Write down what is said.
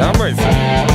I'm racist.